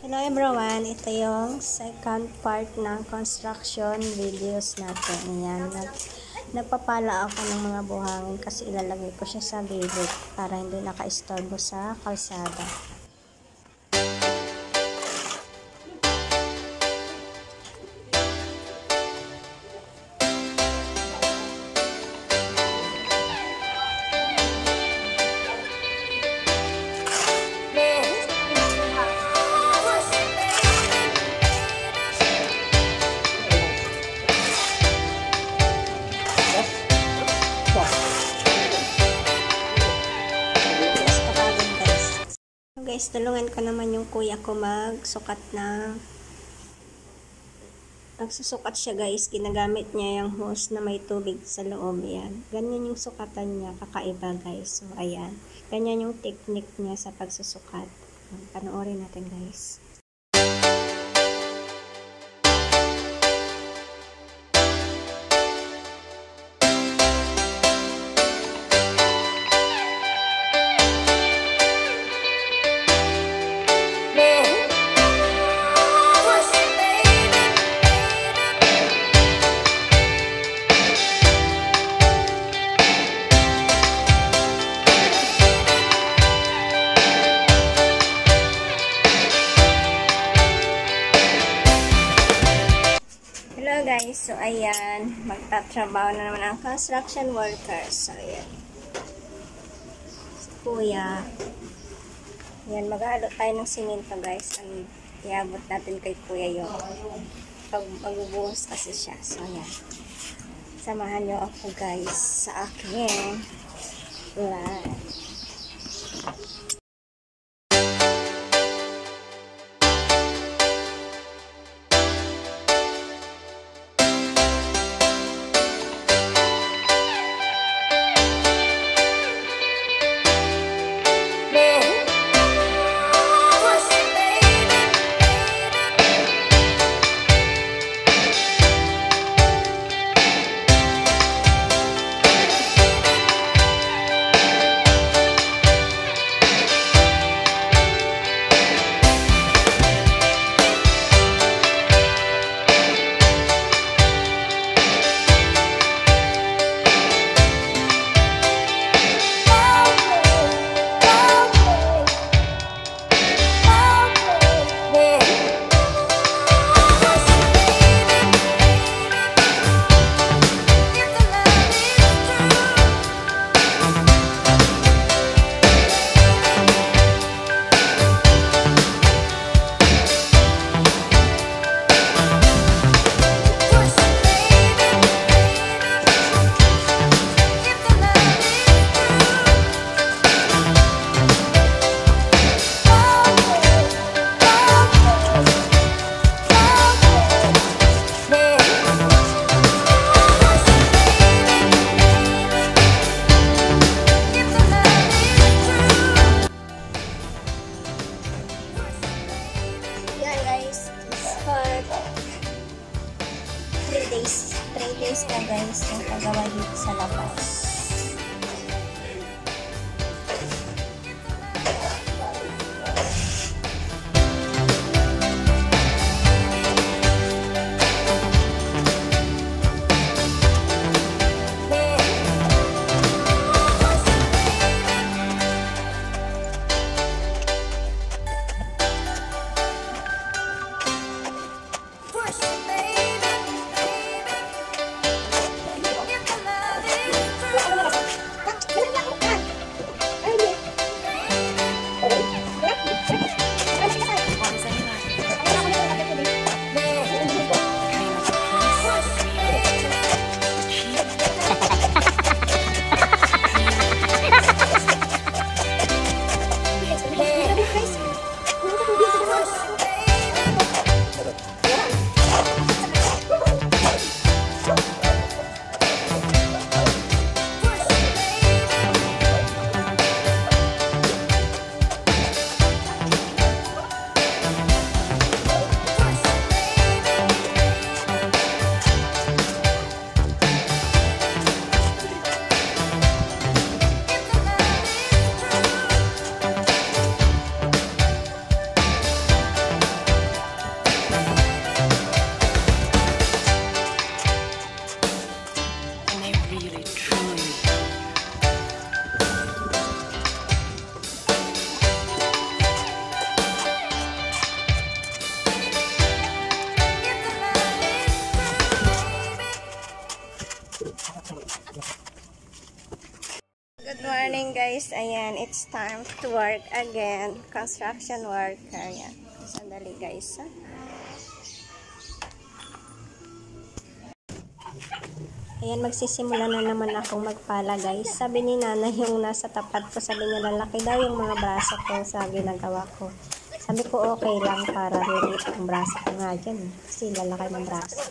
Hello everyone, ito yung second part ng construction videos natin. Ayan, nag, nagpapala ako ng mga buhangin kasi ilalagay ko siya sa gilid para hindi naka-istorbo sa kalsada. Tulungan ko naman yung kuya ko magsukat na nagsusukat siya guys. Ginagamit niya yung hose na may tubig sa loob. Yan. Ganyan yung sukatan niya. Kakaiba guys. So, ayan. Ganyan yung technique niya sa pagsusukat. Panoorin natin guys. Magtatrabaho na naman ang construction workers. So ayan. Si Kuya. Ayan, mag-aalo tayo ng simento guys. Ang iabot natin kay Kuya yung pag magbubuhos kasi siya. So ayan. Samahan niyo ako guys sa aking live. Good morning guys. Ayan, it's time to work again. Construction work. Ayan. Sandali guys. Ha? Ayan, magsisimula na naman akong magpala guys. Sabi ni Nana yung nasa tapat ko, sabi niya lalaki daw yung mga braso ko sa ginagawa ko. Sabi ko okay lang para rin ang braso ko nga dyan. Kasi lalaki ng braso.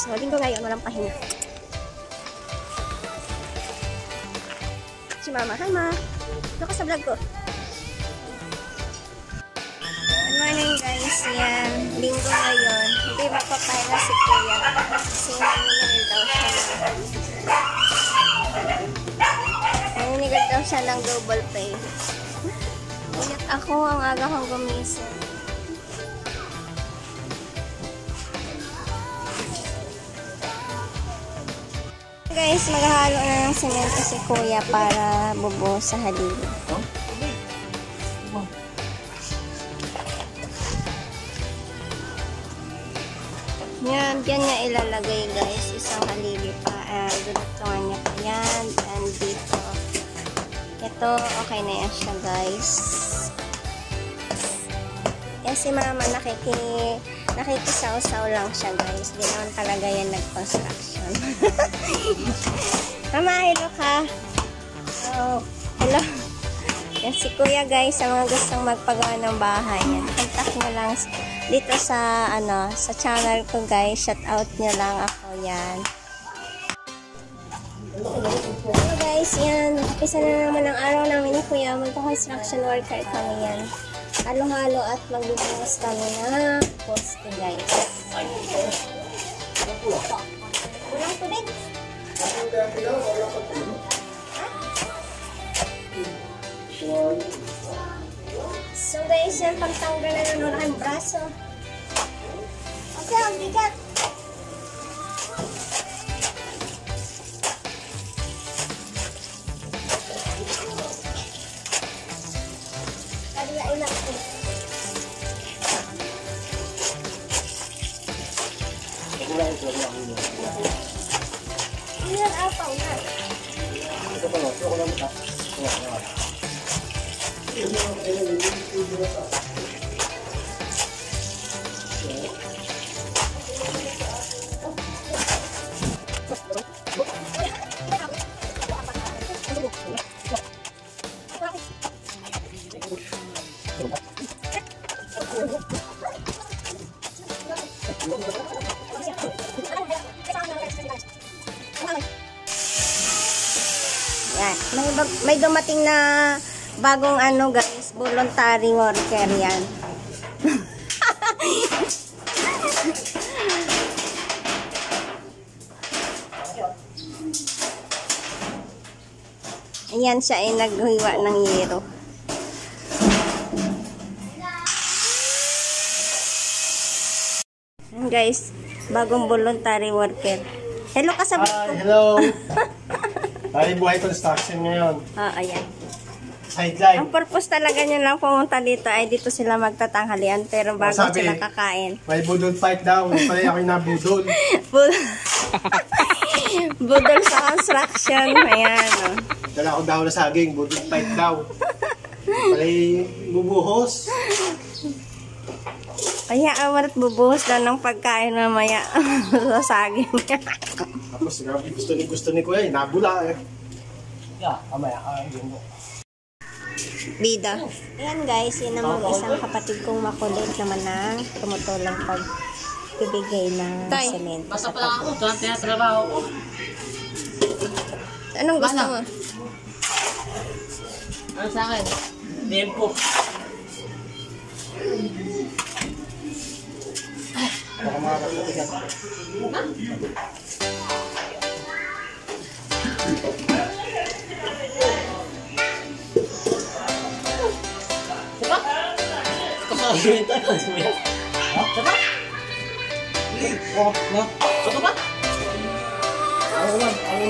So, linggo ngayon, walang pahinga. Si Mama, hi Ma! Ito ka sa vlog ko. Good morning guys, yan. Linggo ngayon. Hindi mapapahinga si Kuya. Kasi naninigil daw siya ng... Naninigil daw siya ng double pay. Ulit ako ang aga kong gumising. Guys, maghahalo na ng semento si Kuya para bubuo sa halili. Yan, yan niya ilalagay guys. Isang halili pa. Uh, Dudutungan niya pa yan. And dito. Ito, okay na yan siya guys. Yan si mama nakiki, nakikisaw-saw lang siya guys. Di naman talaga yan nag-construction. mama, hello ka. Oh, hello. Yan si kuya guys, sa mga gustong magpagawa ng bahay. Yan, contact nyo lang dito sa, ano, sa channel ko guys. Shout out nyo lang ako yan. Hello guys, yan. Isa na naman ang araw namin ni Kuya. Magka-construction worker kami yan. Halo-halo at magbubukas kami na poste guys. Walang tubig. So guys, yan pagtanggal na ng aking braso. Okay, ang bigat. Yan. May, bag- may dumating na bagong ano guys, voluntary worker yan. Ayan siya ay naghiwa ng yero. Guys, bagong voluntary worker. Hello ka sa Hi, hello. Ay, buhay construction ngayon. Ah, ayan. Sideline. Ang purpose talaga niya lang pumunta dito ay dito sila magtatanghalian pero bago Sabi. sila kakain. May budol fight daw. Pala ako yung nabudol. Bud- Budol sa construction. Ayan. Oh. Dala ko daw na saging. Budol fight daw. Pala bubuhos. Kaya awarat bubuhos lang ng pagkain mamaya sa saging. Tapos grabe, gusto ni gusto ni Kuya. eh, Nabula eh. Yeah, kamaya. Ah, yun mo. Bida. Ayan guys, yun naman isang kapatid kong makulit naman na tumutulong pag bibigay ng semento. Basta pala ako, kaya tinatrabaho ko. Anong gusto mo? Ano sa akin? Tempo. Baka makakatigas. Diba? Kasalihin tayo. Diba? Diba? Oh, na. Diba ba? Ako man, ako.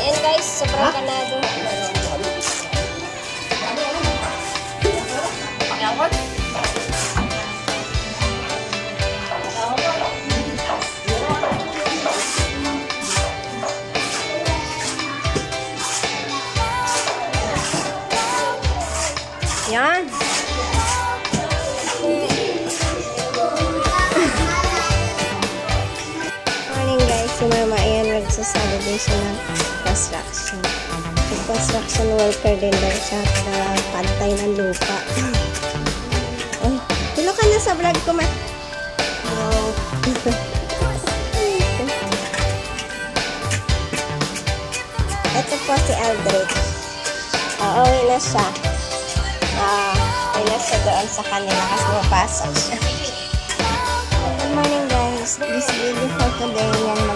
Ayan guys, sobrang kanado. Ng construction. Yung construction worker din daw siya para pantay ng lupa. Uy, tulo ka na sa vlog ko ma. Oh. Ito po si Eldridge. Uuwi na siya. Ah, uh, na siya doon sa kanila kasi mapasok siya. Good morning guys. This video for today yan